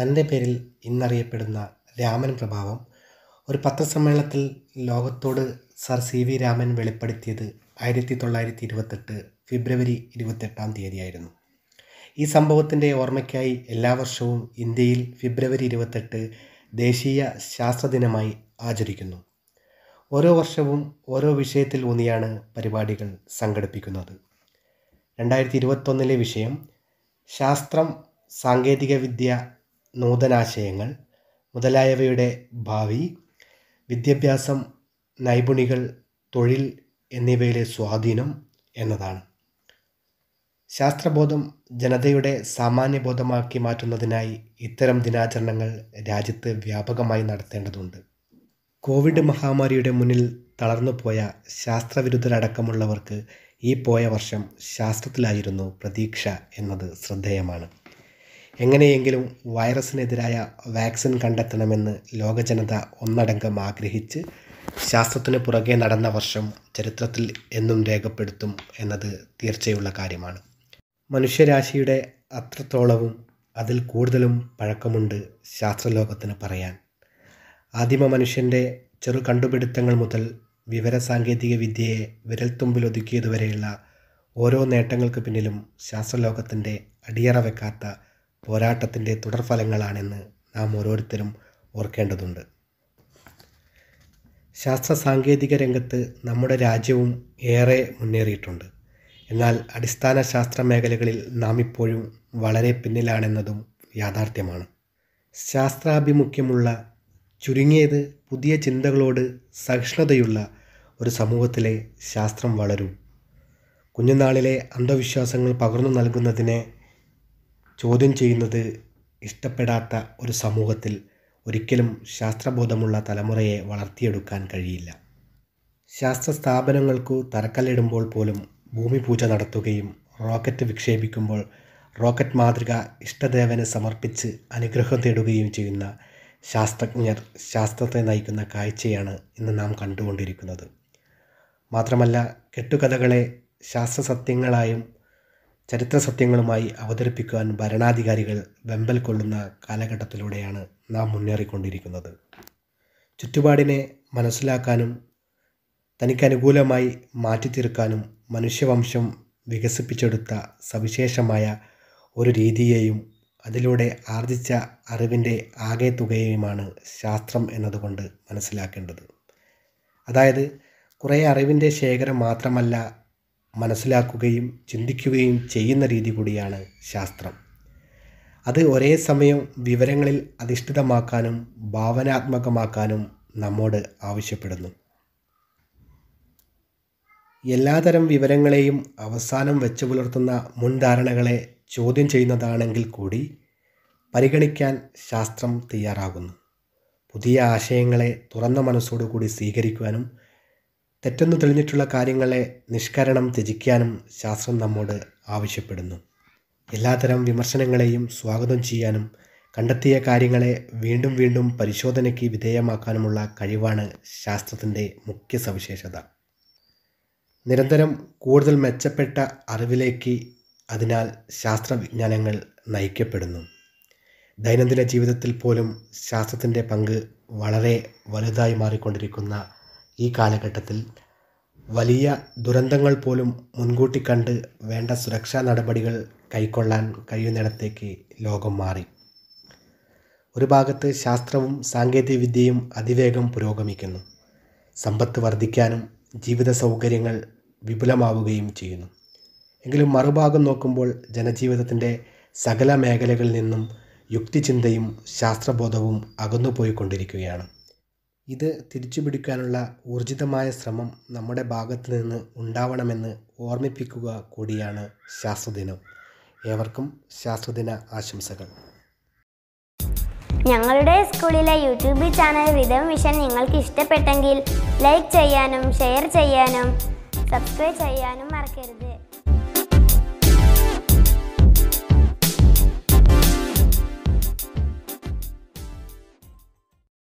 തന്റെ പേരിൽ ഇന്നറിയപ്പെടുന്ന രാമൻ പ്രഭാവം ഒരു പത്രസമ്മേളനത്തിൽ ലോകത്തോട് സർ സി വി രാമൻ വെളിപ്പെടുത്തിയത് ആയിരത്തി തൊള്ളായിരത്തി ഇരുപത്തെട്ട് ഫെബ്രുവരി ഇരുപത്തെട്ടാം തീയതിയായിരുന്നു. ഈ സംഭവത്തിന്റെ ഓർമ്മയ്ക്കായി എല്ലാ വർഷവും ഇന്ത്യയിൽ ഫെബ്രുവരി ഇരുപത്തെട്ട് ദേശീയ ശാസ്ത്ര ദിനമായി ആചരിക്കുന്നു. ഓരോ വർഷവും ഓരോ വിഷയത്തിൽ ഊന്നിയാണ് പരിപാടികൾ സംഘടിപ്പിക്കുന്നത്. രണ്ടായിരത്തി ഇരുപത്തൊന്നിലെ വിഷയം ശാസ്ത്രം സാങ്കേതികവിദ്യ നൂതനാശയങ്ങൾ മുതലായവയുടെ ഭാവി വിദ്യാഭ്യാസം നൈപുണികൾ തൊഴിൽ എന്നിവയിലെ സ്വാധീനം എന്നതാണ്. ശാസ്ത്രബോധം ജനതയുടെ സാമാന്യബോധമാക്കി മാറ്റുന്നതിനായി ഇത്തരം ദിനാചരണങ്ങൾ രാജ്യത്ത് വ്യാപകമായി നടത്തേണ്ടതുണ്ട്. കോവിഡ് മഹാമാരിയുടെ മുന്നിൽ തളർന്നുപോയ ശാസ്ത്രവിരുദ്ധരടക്കമുള്ളവർക്ക് ഈ പോയ വർഷം ശാസ്ത്രത്തിലായിരുന്നു പ്രതീക്ഷ എന്നത് ശ്രദ്ധേയമാണ്. എങ്ങനെയെങ്കിലും വൈറസിനെതിരായ വാക്സിൻ കണ്ടെത്തണമെന്ന് ലോകജനത ഒന്നടങ്കം ആഗ്രഹിച്ച് ശാസ്ത്രത്തിന് പുറകെ നടന്ന വർഷം ചരിത്രത്തിൽ എന്നും രേഖപ്പെടുത്തും എന്നത് തീർച്ചയുള്ള കാര്യമാണ്. മനുഷ്യരാശിയുടെ അത്രത്തോളവും അതിൽ കൂടുതലും പഴക്കമുണ്ട് ശാസ്ത്രലോകത്തിന് പറയാൻ. ആദിമ മനുഷ്യന്റെ ചെറു കണ്ടുപിടുത്തങ്ങൾ മുതൽ വിവരസാങ്കേതിക വിദ്യയെ വിരൽത്തുമ്പിൽ ഒതുക്കിയതുവരെയുള്ള ഓരോ നേട്ടങ്ങൾക്ക് പിന്നിലും ശാസ്ത്രലോകത്തിന്റെ അടിയറ വെക്കാത്ത പോരാട്ടത്തിന്റെ തുടർഫലങ്ങളാണെന്ന് നാം ഓരോരുത്തരും ഓർക്കേണ്ടതുണ്ട്. ശാസ്ത്ര സാങ്കേതിക രംഗത്ത് നമ്മുടെ രാജ്യവും ഏറെ മുന്നേറിയിട്ടുണ്ട്. എന്നാൽ അടിസ്ഥാന ശാസ്ത്ര മേഖലകളിൽ നാം ഇപ്പോഴും വളരെ പിന്നിലാണെന്നതും യാഥാർത്ഥ്യമാണ്. ശാസ്ത്രാഭിമുഖ്യമുള്ള ചുരുങ്ങിയത് പുതിയ ചിന്തകളോട് സഹിഷ്ണുതയുള്ള ഒരു സമൂഹത്തിലെ ശാസ്ത്രം വളരും. കുഞ്ഞുനാളിലെ അന്ധവിശ്വാസങ്ങൾ പകർന്നു നൽകുന്നതിനെ ചോദ്യം ചെയ്യുന്നത് ഇഷ്ടപ്പെടാത്ത ഒരു സമൂഹത്തിൽ ഒരിക്കലും ശാസ്ത്രബോധമുള്ള തലമുറയെ വളർത്തിയെടുക്കാൻ കഴിയില്ല. ശാസ്ത്ര സ്ഥാപനങ്ങൾക്കു തറക്കല്ലിടുമ്പോൾ പോലും ഭൂമി പൂജ നടത്തുകയും റോക്കറ്റ് വിക്ഷേപിക്കുമ്പോൾ റോക്കറ്റ് മാതൃക ഇഷ്ടദേവന് സമർപ്പിച്ച് അനുഗ്രഹം തേടുകയും ചെയ്യുന്ന ശാസ്ത്രജ്ഞർ ശാസ്ത്രത്തെ നയിക്കുന്ന കാഴ്ചയാണ് ഇന്ന് നാം കണ്ടുകൊണ്ടിരിക്കുന്നത്. മാത്രമല്ല കെട്ടുകഥകളെ ശാസ്ത്രസത്യങ്ങളായും ചരിത്ര സത്യങ്ങളുമായി അവതരിപ്പിക്കുവാൻ ഭരണാധികാരികൾ വെമ്പൽ കൊള്ളുന്ന കാലഘട്ടത്തിലൂടെയാണ് നാം മുന്നേറിക്കൊണ്ടിരിക്കുന്നത്. ചുറ്റുപാടിനെ മനസ്സിലാക്കാനും തനിക്കനുകൂലമായി മാറ്റിത്തീർക്കാനും മനുഷ്യവംശം വികസിപ്പിച്ചെടുത്ത സവിശേഷമായ ഒരു രീതിയെയും അതിലൂടെ ആർജിച്ച അറിവിന്റെ ആകെ തുകയുമാണ് ശാസ്ത്രം എന്നതുകൊണ്ട് മനസ്സിലാക്കേണ്ടത്. അതായത് കുറേ അറിവിന്റെ ശേഖരം മാത്രമല്ല മനസ്സിലാക്കുകയും ചിന്തിക്കുകയും ചെയ്യുന്ന രീതി കൂടിയാണ് ശാസ്ത്രം. അത് ഒരേ സമയം വിവരങ്ങളിൽ അധിഷ്ഠിതമാക്കാനും ഭാവനാത്മകമാക്കാനും നമ്മോട് ആവശ്യപ്പെടുന്നു. എല്ലാതരം വിവരങ്ങളെയും അവസാനം വെച്ചു പുലർത്തുന്ന മുൻധാരണകളെ ചോദ്യം ചെയ്യുന്നതാണെങ്കിൽ കൂടി പരിഗണിക്കാൻ ശാസ്ത്രം തയ്യാറാകുന്നു. പുതിയ ആശയങ്ങളെ തുറന്ന മനസ്സോടുകൂടി സ്വീകരിക്കുവാനും തെറ്റെന്നു തെളിഞ്ഞിട്ടുള്ള കാര്യങ്ങളെ നിഷ്കരണം ത്യജിക്കാനും ശാസ്ത്രം നമ്മോട് ആവശ്യപ്പെടുന്നു. എല്ലാതരം വിമർശനങ്ങളെയും സ്വാഗതം ചെയ്യാനും കണ്ടെത്തിയ കാര്യങ്ങളെ വീണ്ടും വീണ്ടും പരിശോധനയ്ക്ക് വിധേയമാക്കാനുമുള്ള കഴിവാണ് ശാസ്ത്രത്തിന്റെ മുഖ്യ സവിശേഷത. നിരന്തരം കൂടുതൽ മെച്ചപ്പെട്ട അറിവിലേക്ക് അതിനാൽ ശാസ്ത്രവിജ്ഞാനങ്ങൾ നയിക്കപ്പെടുന്നു. ദൈനംദിന ജീവിതത്തിൽ പോലും ശാസ്ത്രത്തിന്റെ പങ്ക് വളരെ വലുതായി മാറിക്കൊണ്ടിരിക്കുന്ന ഈ കാലഘട്ടത്തിൽ വലിയ ദുരന്തങ്ങൾ പോലും മുൻകൂട്ടി കണ്ട് വേണ്ട സുരക്ഷാ നടപടികൾ കൈക്കൊള്ളാൻ കഴിയുന്നിടത്തേക്ക് ലോകം മാറി. ഒരു ഭാഗത്ത് ശാസ്ത്രവും സാങ്കേതികവിദ്യയും അതിവേഗം പുരോഗമിക്കുന്നു. സമ്പത്ത് വർദ്ധിക്കാനും ജീവിത സൗകര്യങ്ങൾ വിപുലമാവുകയും ചെയ്യുന്നു. എങ്കിലും മറുഭാഗം നോക്കുമ്പോൾ ജനജീവിതത്തിന്റെ സകല മേഖലകളിൽ നിന്നും യുക്തിചിന്തയും ശാസ്ത്രബോധവും അകന്നുപോയിക്കൊണ്ടിരിക്കുകയാണ്. ഇത് തിരിച്ചുപിടിക്കാനുള്ള ഊർജിതമായ ശ്രമം നമ്മുടെ ഭാഗത്തു നിന്ന് ഉണ്ടാവണമെന്ന് ഓർമ്മിപ്പിക്കുക കൂടിയാണ് ശാസ്ത്രദിനം. ഏവർക്കും ശാസ്ത്രദിന ആശംസകൾ. ഞങ്ങളുടെ സ്കൂളിലെ യൂട്യൂബ് ചാനൽ റിതം വിഷൻ നിങ്ങൾക്ക് ഇഷ്ടപ്പെട്ടെങ്കിൽ ലൈക്ക് ചെയ്യാനും ഷെയർ ചെയ്യാനും സബ്സ്ക്രൈബ് ചെയ്യാനും മറക്കരുത്.